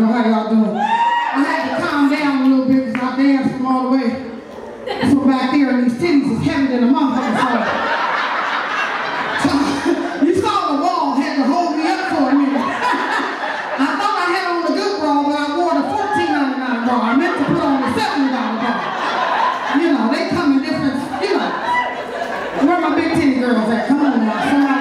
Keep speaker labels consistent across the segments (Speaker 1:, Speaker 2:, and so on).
Speaker 1: know how y'all doing. I had to calm down a little bit because I danced from all the way from back there, and these titties is heavier than a motherfucker. So, you saw the wall had to hold me up for a minute. I thought I had on a good bra, but I wore the $14.99 bra. I meant to put on the $70 bra. You know, they come in different, you know. Where my big titty girls at? Come on now.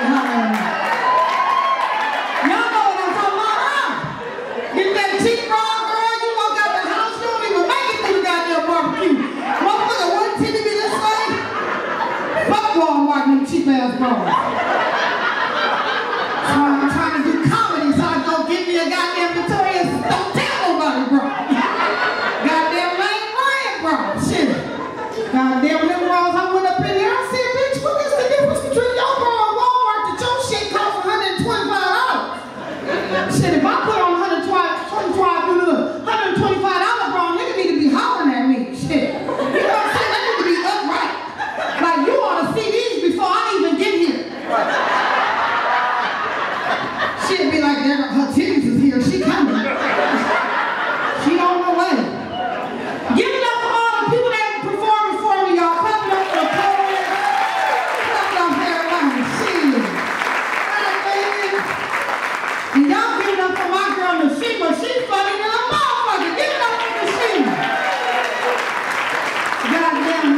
Speaker 1: down.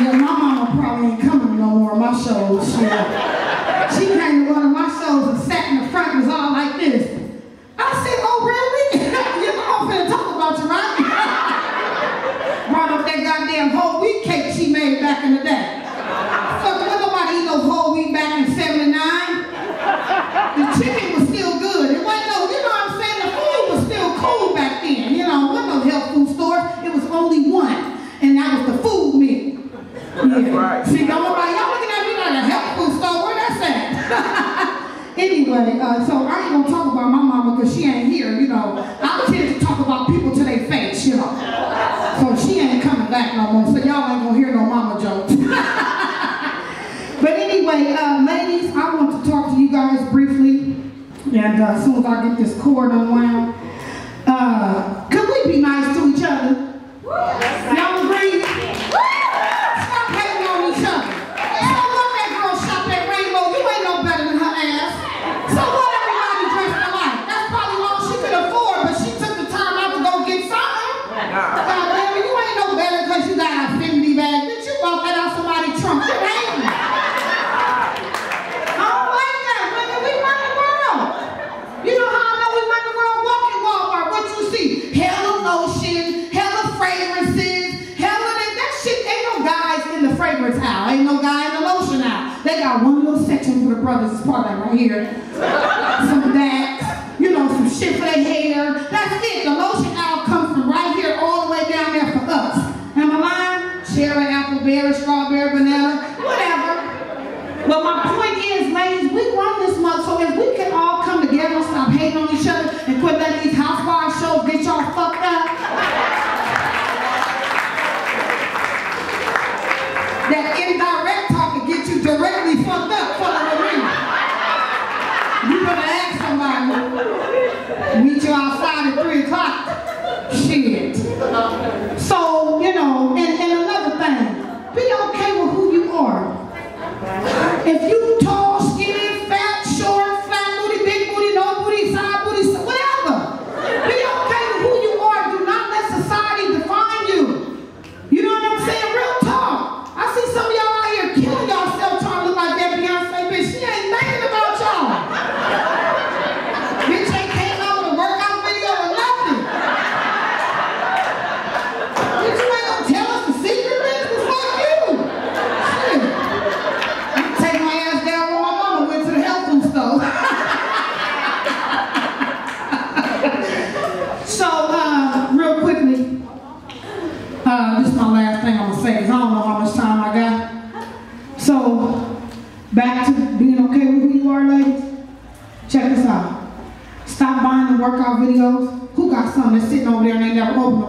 Speaker 1: I know my mama probably ain't coming no more of my shows. She, she came to one of my shows and sat in the front and was
Speaker 2: all
Speaker 1: like this. here. Right. See, y'all looking at me like a helpful store. Where that's at? anyway, uh, so I ain't gonna talk about my mama because she ain't here, you know. I tend to talk about people to their face, you know. So she ain't coming back no more. So y'all ain't gonna hear no mama jokes. but anyway, uh, ladies, I want to talk to you guys briefly. And uh, as soon as I get this cord unwound, I'm right here. 3 o'clock. Shit. So, you know, and, and another thing, be okay with who you are. If you talk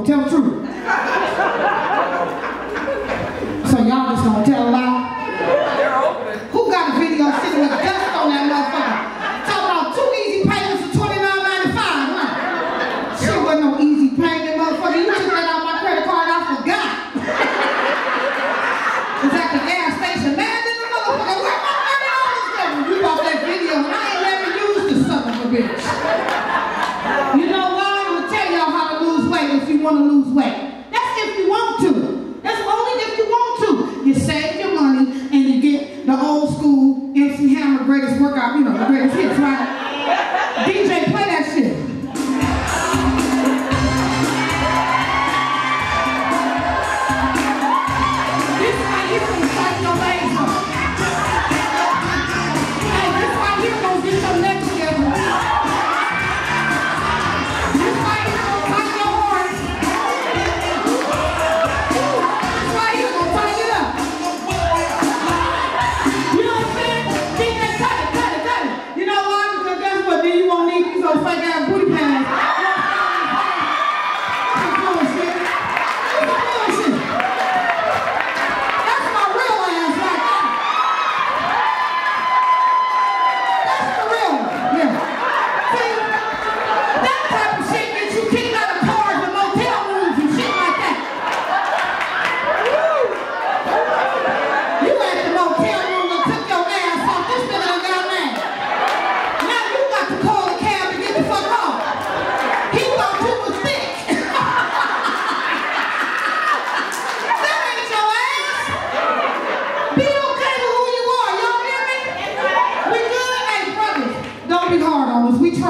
Speaker 1: Tell the truth.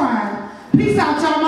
Speaker 1: time. Peace out, y'all.